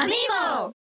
アミーボ